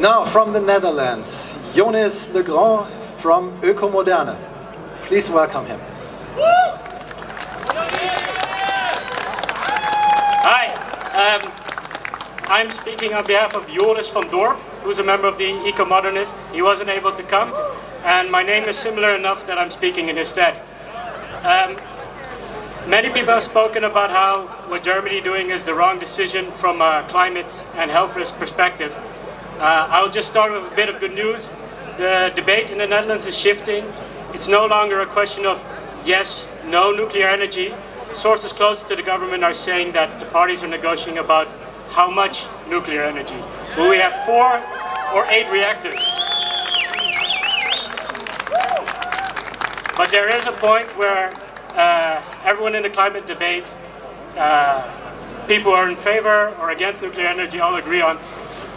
Now, from the Netherlands, Yonis le Grand from Ökomoderne. Please welcome him. Hi, um, I'm speaking on behalf of Joris van Dorp, who's a member of the Eco-Modernists. He wasn't able to come, and my name is similar enough that I'm speaking in his stead. Um, many people have spoken about how what Germany is doing is the wrong decision from a climate and health risk perspective. Uh, I'll just start with a bit of good news. The debate in the Netherlands is shifting. It's no longer a question of yes, no nuclear energy. Sources close to the government are saying that the parties are negotiating about how much nuclear energy. Will we have four or eight reactors? But there is a point where uh, everyone in the climate debate, uh, people who are in favor or against nuclear energy all agree on,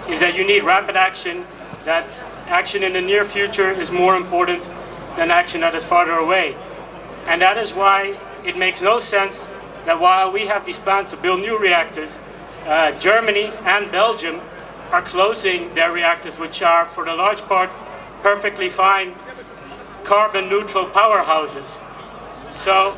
is that you need rapid action, that action in the near future is more important than action that is farther away. And that is why it makes no sense that while we have these plans to build new reactors, uh, Germany and Belgium are closing their reactors, which are, for the large part, perfectly fine carbon neutral powerhouses. So,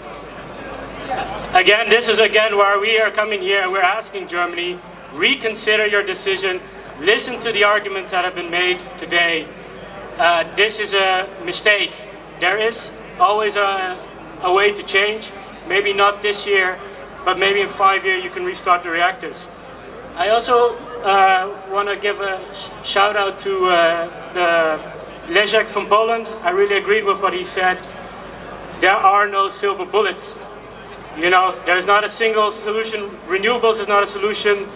again, this is again where we are coming here and we're asking Germany, reconsider your decision listen to the arguments that have been made today. Uh, this is a mistake. There is always a, a way to change. Maybe not this year, but maybe in five years you can restart the reactors. I also uh, want to give a sh shout out to uh, the Leszek from Poland. I really agreed with what he said. There are no silver bullets. You know, there's not a single solution. Renewables is not a solution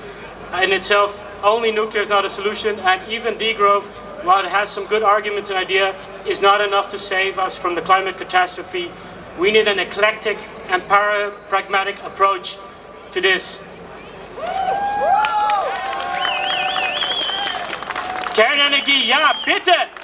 in itself only nuclear is not a solution, and even degrowth, while it has some good arguments and idea, is not enough to save us from the climate catastrophe. We need an eclectic and para-pragmatic approach to this. Kernenergie, ja, bitte!